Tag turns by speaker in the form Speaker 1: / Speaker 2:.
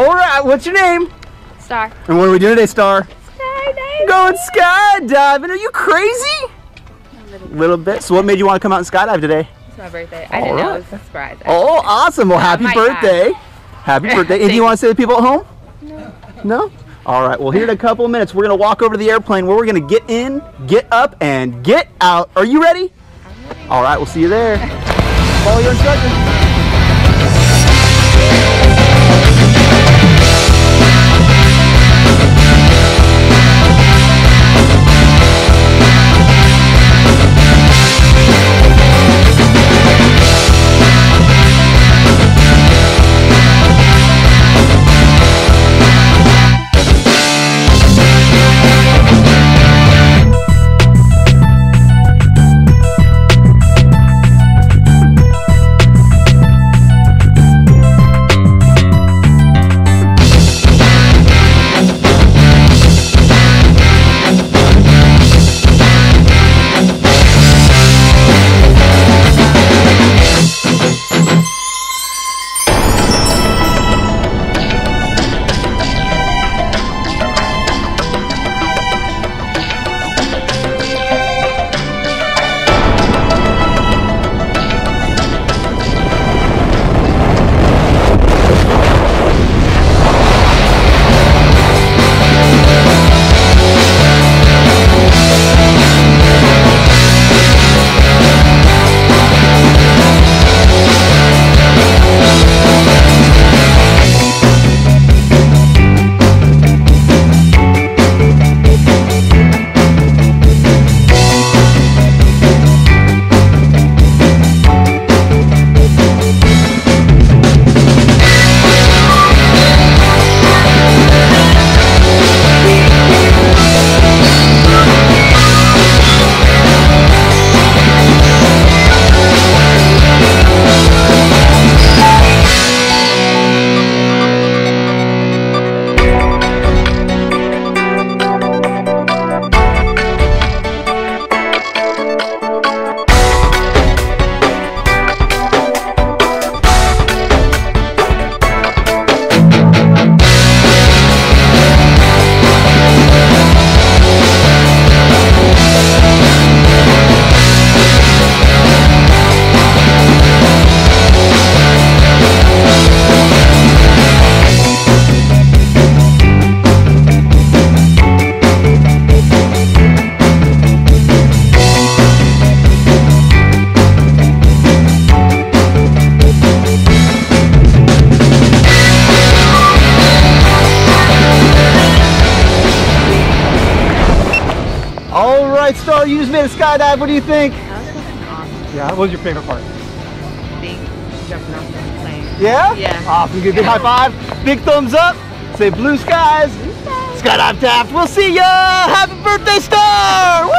Speaker 1: what's your name?
Speaker 2: Star.
Speaker 1: And what are we doing today, Star?
Speaker 2: Skydiving.
Speaker 1: Going skydiving. Are you crazy? A little bit. So what made you want to come out and skydive today?
Speaker 2: It's my birthday. I didn't know it was a surprise.
Speaker 1: Oh, awesome. Well, happy birthday. Happy birthday. And you want to say to the people at home? No. No? All right. Well, here in a couple of minutes, we're going to walk over to the airplane where we're going to get in, get up, and get out. Are you ready? All right. We'll see you there. Follow your instructions. All right, Star, you just made a skydive. What do you think?
Speaker 2: That was fucking awesome.
Speaker 1: Yeah, what was your favorite part?
Speaker 2: Big jumping off the plane.
Speaker 1: Yeah?
Speaker 2: Yeah.
Speaker 1: Awesome. Give a big high five. Big thumbs up. Say blue skies. Skydive Taft. We'll see ya. Happy birthday, Star.